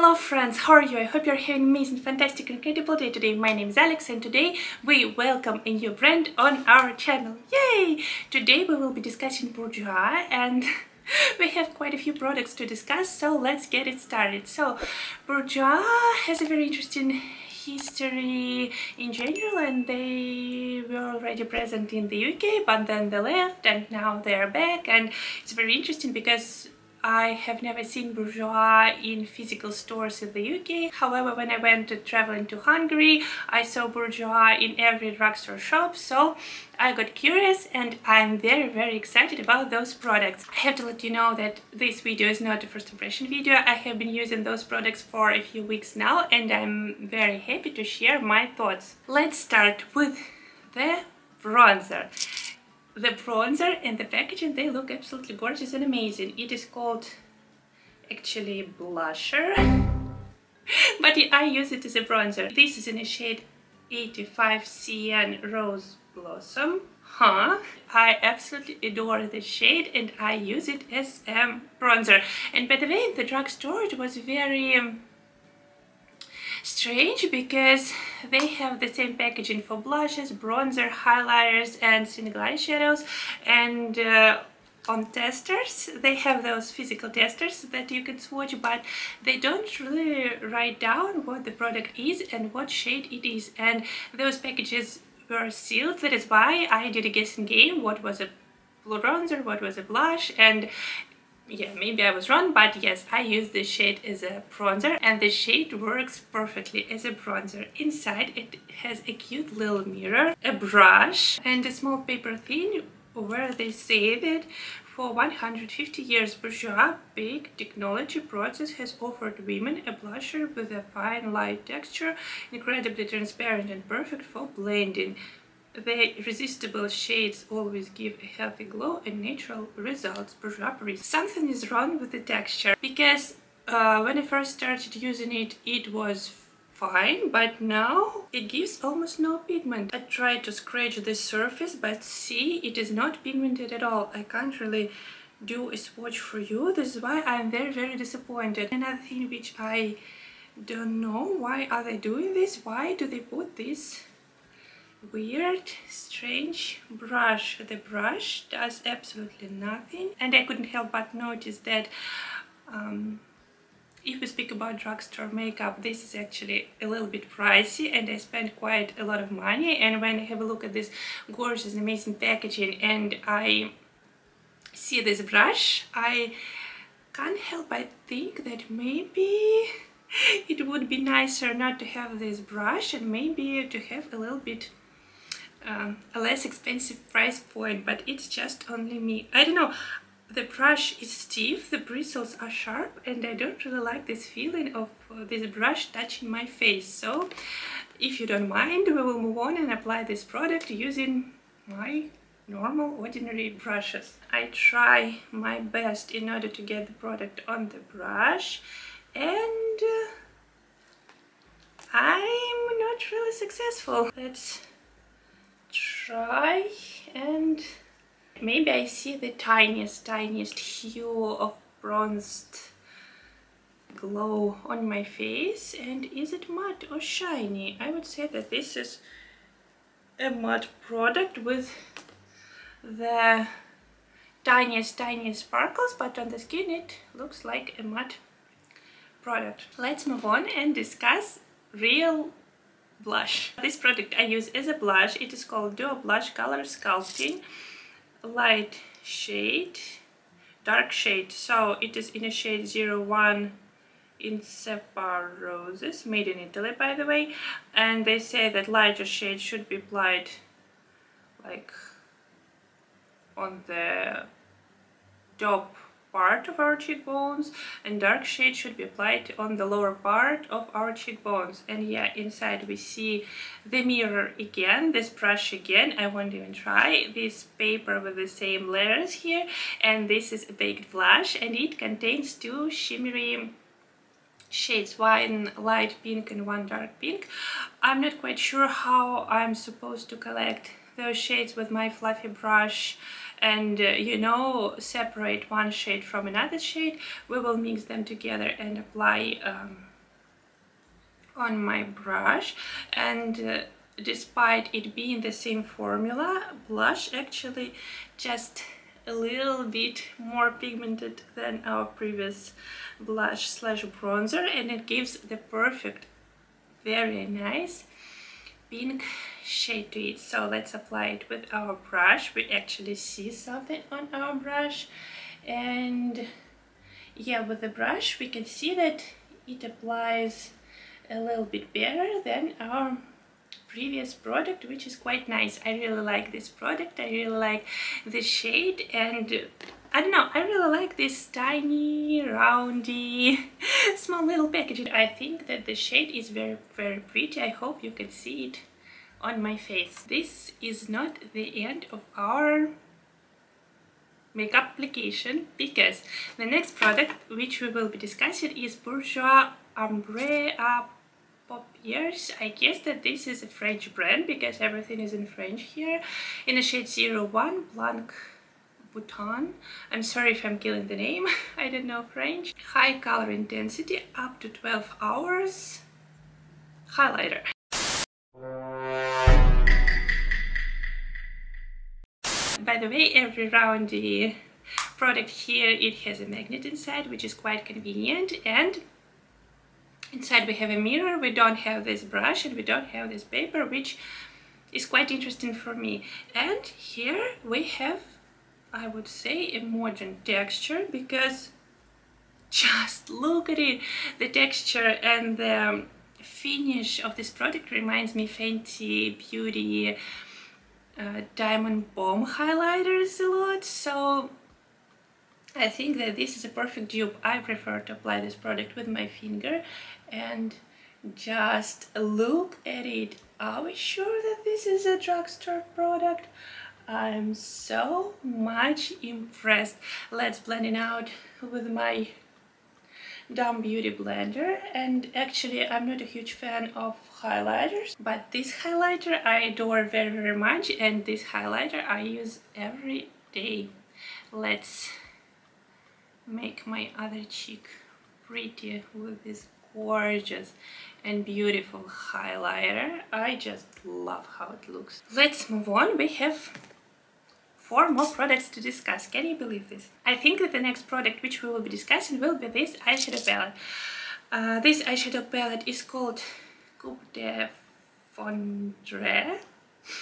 Hello friends, how are you? I hope you're having an amazing, fantastic, incredible day today. My name is Alex and today we welcome a new brand on our channel. Yay! Today we will be discussing Bourjois and we have quite a few products to discuss, so let's get it started. So, Bourjois has a very interesting history in general and they were already present in the UK but then they left and now they're back and it's very interesting because I have never seen Bourjois in physical stores in the UK. However, when I went to traveling to Hungary, I saw Bourjois in every drugstore shop, so I got curious and I'm very very excited about those products. I have to let you know that this video is not a first impression video. I have been using those products for a few weeks now and I'm very happy to share my thoughts. Let's start with the bronzer the bronzer and the packaging they look absolutely gorgeous and amazing. It is called actually blusher but I use it as a bronzer. This is in a shade 85 Sienne rose blossom. Huh? I absolutely adore the shade and I use it as a bronzer. And by the way the drugstore it was very um, strange because they have the same packaging for blushes, bronzer, highlighters and single eyeshadows and uh, on testers they have those physical testers that you can swatch but they don't really write down what the product is and what shade it is. And those packages were sealed that is why I did a guessing game. What was a bronzer? What was a blush? And yeah maybe I was wrong but yes I use this shade as a bronzer and the shade works perfectly as a bronzer. Inside it has a cute little mirror a brush and a small paper thing where they say that for 150 years Bourjois big technology process has offered women a blusher with a fine light texture incredibly transparent and perfect for blending the irresistible shades always give a healthy glow and natural results Bourjois Something is wrong with the texture because uh, when I first started using it, it was fine, but now it gives almost no pigment. I tried to scratch the surface, but see, it is not pigmented at all. I can't really do a swatch for you. This is why I'm very, very disappointed. Another thing which I don't know, why are they doing this? Why do they put this weird strange brush. The brush does absolutely nothing. And I couldn't help but notice that um, if we speak about drugstore makeup this is actually a little bit pricey and I spent quite a lot of money. And when I have a look at this gorgeous amazing packaging and I see this brush I can't help but think that maybe it would be nicer not to have this brush and maybe to have a little bit um, a less expensive price point, but it's just only me. I don't know, the brush is stiff, the bristles are sharp, and I don't really like this feeling of uh, this brush touching my face. So, if you don't mind, we will move on and apply this product using my normal ordinary brushes. I try my best in order to get the product on the brush and uh, I'm not really successful. Let's try and maybe I see the tiniest, tiniest hue of bronzed glow on my face and is it matte or shiny? I would say that this is a matte product with the tiniest, tiniest sparkles but on the skin it looks like a matte product. Let's move on and discuss real blush. This product I use as a blush. It is called Duo Blush Color Sculpting Light Shade, Dark Shade. So it is in a shade 01 in Separ Roses, made in Italy by the way. And they say that lighter shade should be applied like on the top part of our cheekbones and dark shade should be applied on the lower part of our cheekbones. And yeah inside we see the mirror again this brush again. I won't even try. This paper with the same layers here and this is a baked blush and it contains two shimmery shades one light pink and one dark pink. I'm not quite sure how i'm supposed to collect those shades with my fluffy brush and uh, you know separate one shade from another shade we will mix them together and apply um, on my brush. And uh, despite it being the same formula blush actually just a little bit more pigmented than our previous blush slash bronzer and it gives the perfect very nice pink shade to it so let's apply it with our brush. We actually see something on our brush. And yeah with the brush we can see that it applies a little bit better than our previous product which is quite nice. I really like this product. I really like the shade. And I don't know, I really like this tiny, roundy, small little packaging. I think that the shade is very, very pretty. I hope you can see it on my face. This is not the end of our makeup application because the next product which we will be discussing is Bourjois Ombre Paupières. I guess that this is a French brand because everything is in French here. In the shade 01 Blanc Bouton. I'm sorry if I'm killing the name, I don't know French. High color intensity, up to 12 hours. Highlighter. The way, every roundy product here, it has a magnet inside, which is quite convenient. And inside we have a mirror, we don't have this brush and we don't have this paper, which is quite interesting for me. And here we have I would say a modern texture because just look at it the texture and the finish of this product reminds me Fenty Beauty uh, Diamond Bomb highlighters a lot so I think that this is a perfect dupe. I prefer to apply this product with my finger and just look at it. Are we sure that this is a drugstore product? I'm so much impressed. Let's blend it out with my Dumb Beauty blender and actually I'm not a huge fan of highlighters but this highlighter I adore very very much and this highlighter I use every day. Let's make my other cheek pretty with this gorgeous and beautiful highlighter. I just love how it looks. Let's move on. We have four more products to discuss. Can you believe this? I think that the next product which we will be discussing will be this eyeshadow palette. Uh, this eyeshadow palette is called Coup de Foudre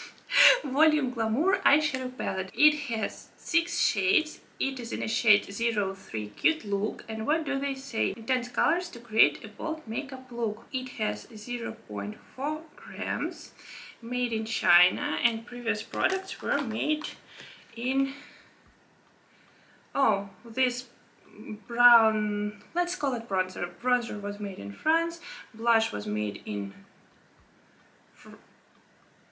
Volume Glamour Eyeshadow Palette. It has six shades. It is in a shade 03 Cute Look. And what do they say? Intense colors to create a bold makeup look. It has 0.4 grams, made in China, and previous products were made in. Oh this brown let's call it bronzer. Bronzer was made in France. Blush was made in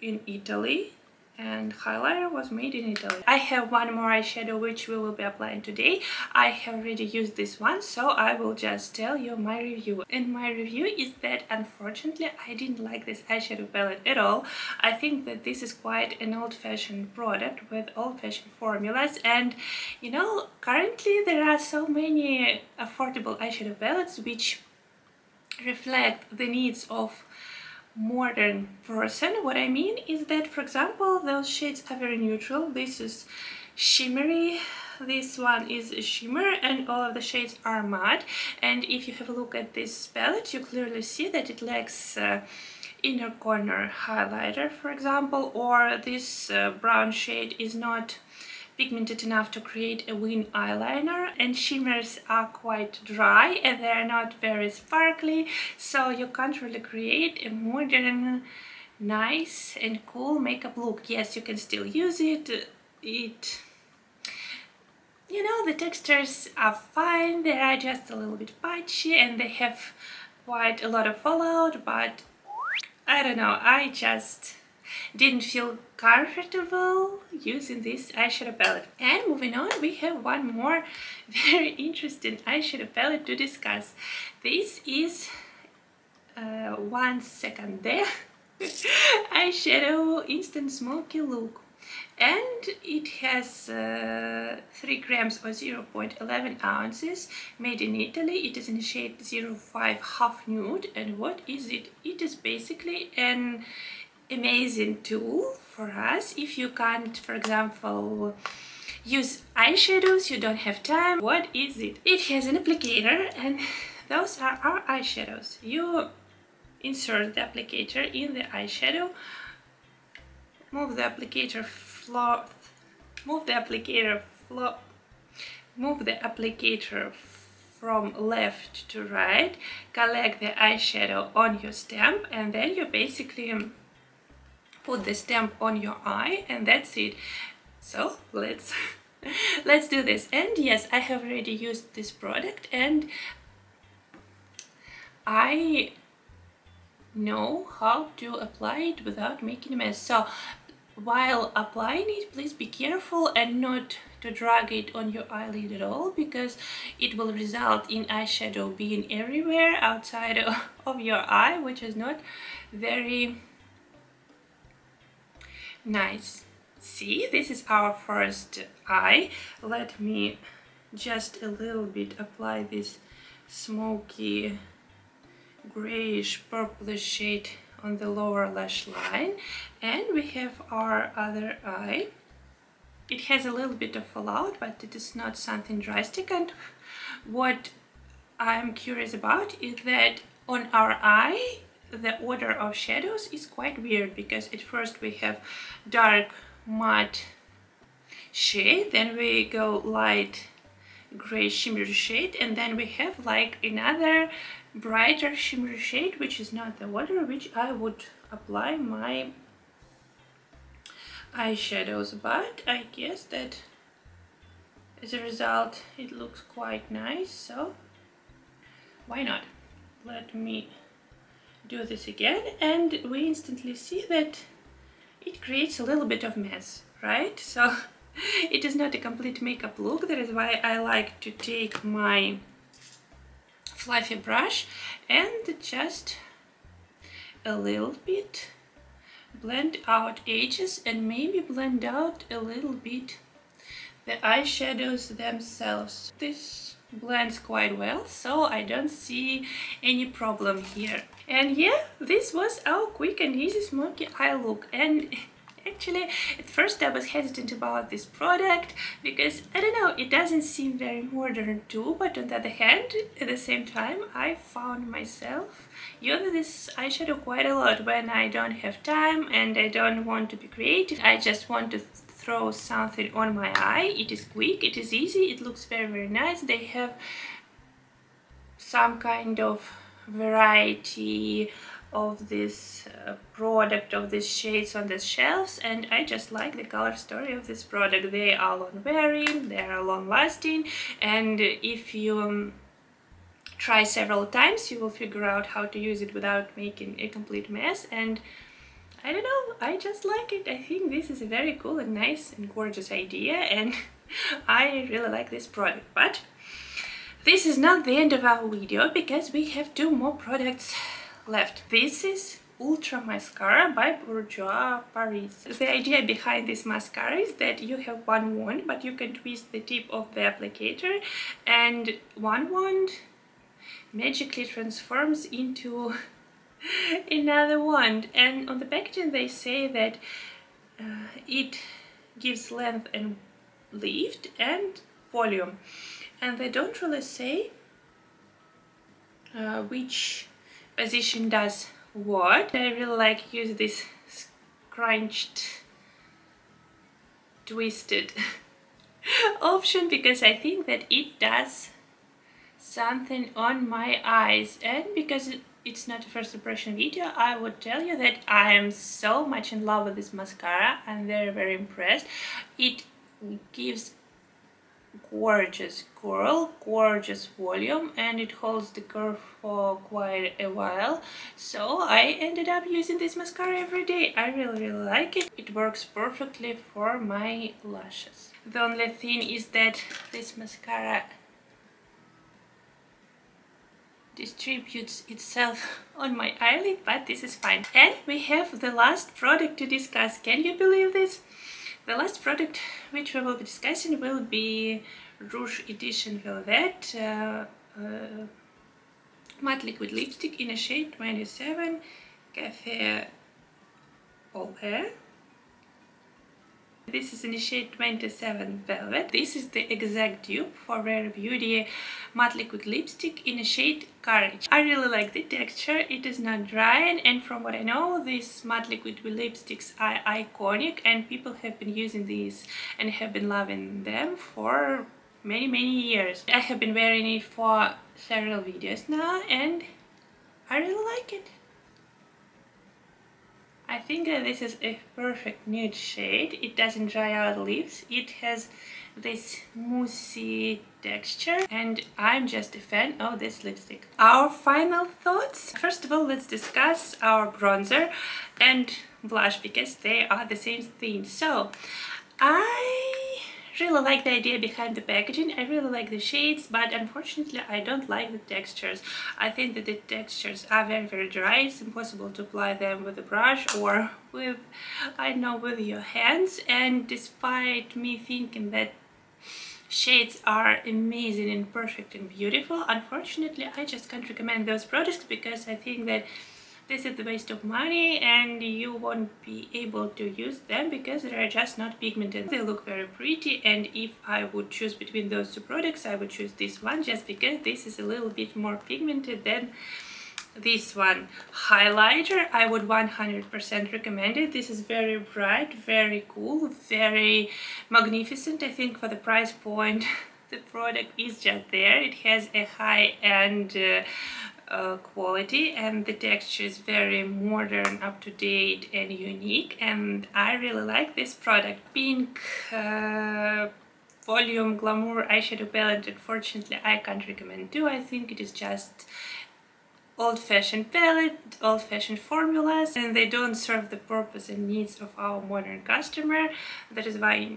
in Italy and highlighter was made in Italy. I have one more eyeshadow which we will be applying today. I have already used this one so I will just tell you my review. And my review is that unfortunately I didn't like this eyeshadow palette at all. I think that this is quite an old-fashioned product with old-fashioned formulas and you know currently there are so many affordable eyeshadow palettes which reflect the needs of modern person. What I mean is that, for example, those shades are very neutral. This is shimmery, this one is a shimmer and all of the shades are matte. And if you have a look at this palette, you clearly see that it lacks uh, inner corner highlighter, for example, or this uh, brown shade is not pigmented enough to create a wing eyeliner and shimmers are quite dry and they're not very sparkly so you can't really create a modern nice and cool makeup look. Yes you can still use it. It you know the textures are fine they are just a little bit patchy and they have quite a lot of fallout but I don't know I just didn't feel comfortable using this eyeshadow palette. And moving on, we have one more very interesting eyeshadow palette to discuss. This is uh, one second there. Eyeshadow instant smoky look. And it has uh, 3 grams or 0.11 ounces. Made in Italy. It is in shade 05 half nude. And what is it? It is basically an amazing tool for us. If you can't for example use eyeshadows you don't have time. What is it? It has an applicator and those are our eyeshadows. You insert the applicator in the eyeshadow move the applicator floor move the applicator floor move the applicator from left to right collect the eyeshadow on your stamp and then you basically um, put the stamp on your eye and that's it. So let's let's do this. And yes I have already used this product and I know how to apply it without making a mess. So while applying it please be careful and not to drag it on your eyelid at all because it will result in eyeshadow being everywhere outside of your eye which is not very nice. See this is our first eye. Let me just a little bit apply this smoky grayish purplish shade on the lower lash line. And we have our other eye. It has a little bit of fallout but it is not something drastic. And what I'm curious about is that on our eye the order of shadows is quite weird because at first we have dark matte shade then we go light gray shimmery shade and then we have like another brighter shimmery shade which is not the water which I would apply my eyeshadows but I guess that as a result it looks quite nice so why not? Let me do this again and we instantly see that it creates a little bit of mess right so it is not a complete makeup look that is why I like to take my fluffy brush and just a little bit blend out edges and maybe blend out a little bit the eyeshadows themselves. This blends quite well, so I don't see any problem here. And yeah, this was our quick and easy smoky eye look. And actually at first I was hesitant about this product because I don't know it doesn't seem very modern too but on the other hand at the same time I found myself using this eyeshadow quite a lot when I don't have time and I don't want to be creative. I just want to throw something on my eye. It is quick it is easy it looks very very nice. They have some kind of variety of this uh, product of these shades on the shelves and I just like the color story of this product. They are long wearing they are long lasting and if you um, try several times you will figure out how to use it without making a complete mess and I don't know I just like it. I think this is a very cool and nice and gorgeous idea and I really like this product but this is not the end of our video because we have two more products left. This is Ultra Mascara by Bourjois Paris. The idea behind this mascara is that you have one wand, but you can twist the tip of the applicator and one wand magically transforms into another wand. And on the packaging they say that uh, it gives length and lift and volume. And they don't really say uh, which position does what. I really like use this scrunched twisted option because I think that it does something on my eyes. And because it's not a first impression video I would tell you that I am so much in love with this mascara. I'm very very impressed. It gives gorgeous curl, gorgeous volume and it holds the curve for quite a while. So I ended up using this mascara every day. I really really like it. It works perfectly for my lashes. The only thing is that this mascara distributes itself on my eyelid but this is fine. And we have the last product to discuss. Can you believe this The last product which we will be discussing will be Rouge Edition Velvet uh, uh, matte liquid lipstick in a shade 27 Cafe Ole. This is in shade 27 Velvet. This is the exact dupe for Rare Beauty matte liquid lipstick in the shade Courage. I really like the texture, it is not drying and from what I know these matte liquid lipsticks are iconic and people have been using these and have been loving them for many many years. I have been wearing it for several videos now and I really like it. I think that this is a perfect nude shade. It doesn't dry out lips. It has this moussey texture and I'm just a fan of this lipstick. Our final thoughts. First of all, let's discuss our bronzer and blush because they are the same thing. So, I really like the idea behind the packaging. I really like the shades but unfortunately i don't like the textures. I think that the textures are very very dry. It's impossible to apply them with a brush or with i know with your hands. And despite me thinking that shades are amazing and perfect and beautiful unfortunately i just can't recommend those products because i think that this is the waste of money and you won't be able to use them because they are just not pigmented. They look very pretty and if i would choose between those two products i would choose this one just because this is a little bit more pigmented than this one. Highlighter i would 100% recommend it. This is very bright very cool very magnificent. I think for the price point the product is just there. It has a high-end uh, uh, quality and the texture is very modern, up-to-date and unique and I really like this product. Pink uh, Volume Glamour eyeshadow palette unfortunately I can't recommend too. I think it is just old-fashioned palette, old-fashioned formulas, and they don't serve the purpose and needs of our modern customer. That is why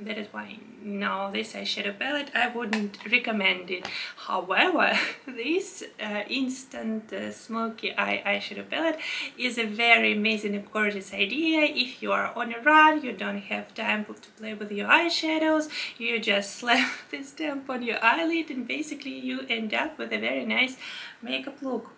that is why no, this eyeshadow palette I wouldn't recommend it. However, this uh, instant uh, smoky eye eyeshadow palette is a very amazing and gorgeous idea. If you are on a run, you don't have time to play with your eyeshadows, you just slap this stamp on your eyelid and basically you end up with a very nice makeup look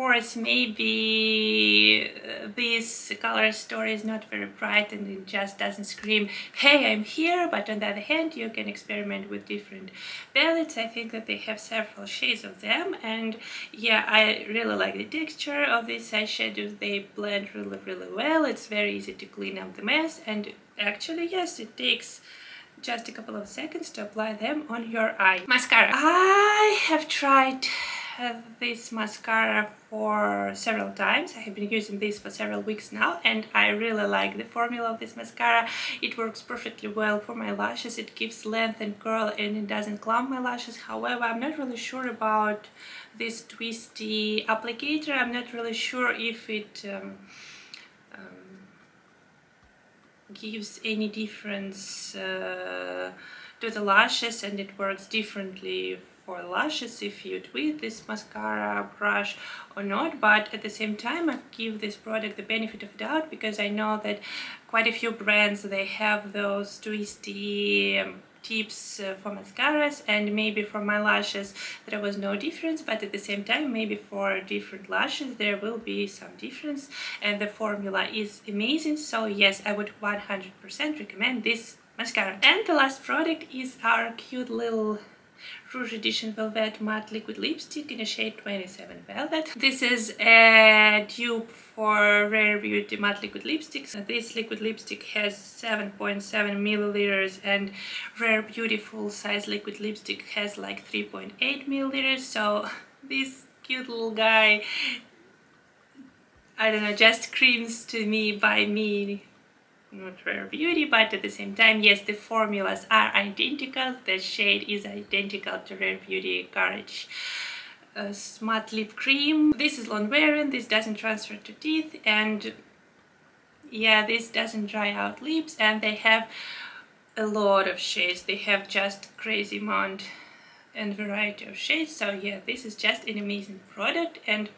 course maybe uh, this color story is not very bright and it just doesn't scream hey I'm here but on the other hand you can experiment with different palettes I think that they have several shades of them and yeah I really like the texture of these eyeshadows they blend really really well it's very easy to clean up the mess and actually yes it takes just a couple of seconds to apply them on your eye. Mascara. I have tried this mascara for several times. I have been using this for several weeks now and I really like the formula of this mascara. It works perfectly well for my lashes. It gives length and curl and it doesn't clump my lashes. However, I'm not really sure about this twisty applicator. I'm not really sure if it um, um, gives any difference uh, to the lashes and it works differently for lashes if you tweak this mascara brush or not but at the same time I give this product the benefit of doubt because I know that quite a few brands they have those twisty um, tips uh, for mascaras and maybe for my lashes there was no difference but at the same time maybe for different lashes there will be some difference and the formula is amazing. So yes I would 100% recommend this mascara. And the last product is our cute little Rouge Edition Velvet Matte Liquid Lipstick in the shade 27 Velvet. This is a dupe for Rare Beauty Matte Liquid Lipsticks. This liquid lipstick has 7.7 milliliters and Rare Beauty full size liquid lipstick has like 3.8 milliliters. So this cute little guy I don't know, just screams to me by me not rare beauty but at the same time yes the formulas are identical. The shade is identical to rare beauty courage uh, smart lip cream. This is long wearing this doesn't transfer to teeth and yeah this doesn't dry out lips and they have a lot of shades. They have just crazy amount and variety of shades. So yeah this is just an amazing product and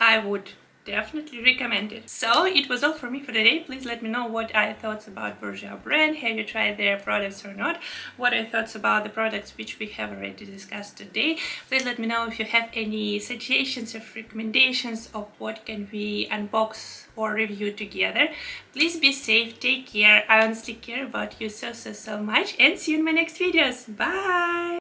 I would definitely recommend it. So it was all for me for today. Please let me know what I thoughts about Bourjois brand. Have you tried their products or not? What are thoughts about the products which we have already discussed today? Please let me know if you have any suggestions or recommendations of what can we unbox or review together. Please be safe, take care. I honestly care about you so so so much and see you in my next videos. Bye!